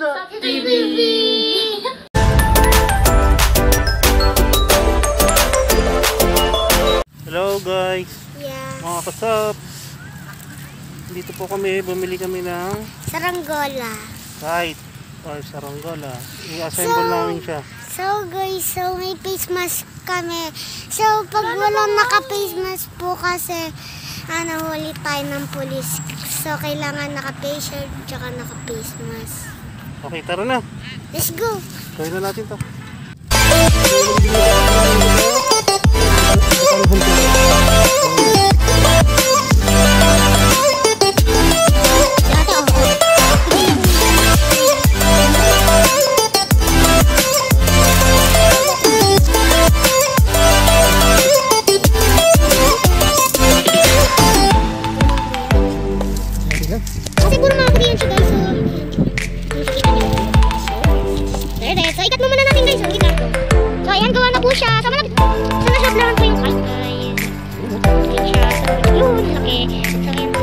Sa TV! Hello guys, Yeah. mga kasap. Dito po kami, bumili kami ng Saranggola. kite or saranggola. I-assemble So- namin siya. So guys, so may face mask kami. So pag walang naka-face mask po kasi ano, huli tayo ng pulis. So kailangan naka-face shirt tsaka naka-face mask. Okay, tara na. Let's go! Gawin na natin to. So, ikat mo muna natin guys. Ang ikat ko. So, ayan, gawa na po siya. So, malaki. So, nasa lang po yung kite guys. Ayan siya. So, yun, laki. So, ayan. So,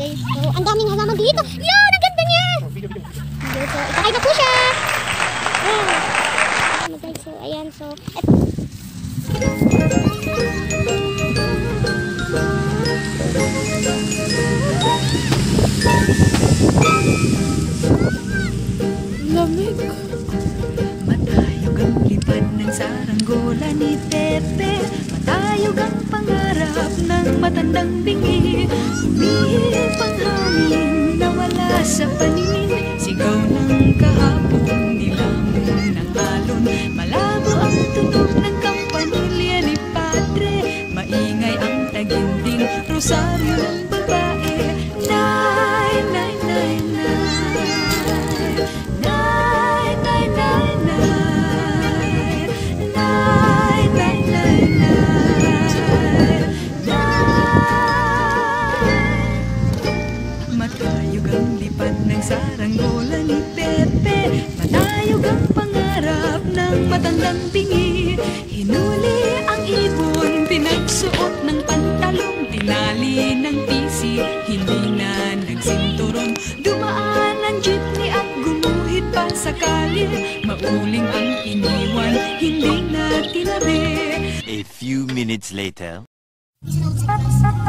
guys. So ang dito. Yun, ang ganda niya. Okay, so itakay na po siya. Guys, so ayan, so et Matayog ang lipad ng saranggola ni Pepe Matayog ang pangarap ng matandang bingi. Umihip ang hangin nawala sa paningin. Sigaw ng kahapon, nilamon ng alon. Malabo ang tunog ng kampanilya ni Padre. Maingay ang taginding rosaryo. ng Matayog ang lipad ng saranggola ni Pepe. Matayog ang pangarap ng matandang bingi Hinuli ang ibon, pinagsuot ng pantalong Tinali ng pisi, hindi na nagsinturong Dumaan ang jeepney at gumuhit pa sa kalye. Mauling ang iniwan, hindi na tinabi. A few minutes later. Stop, stop.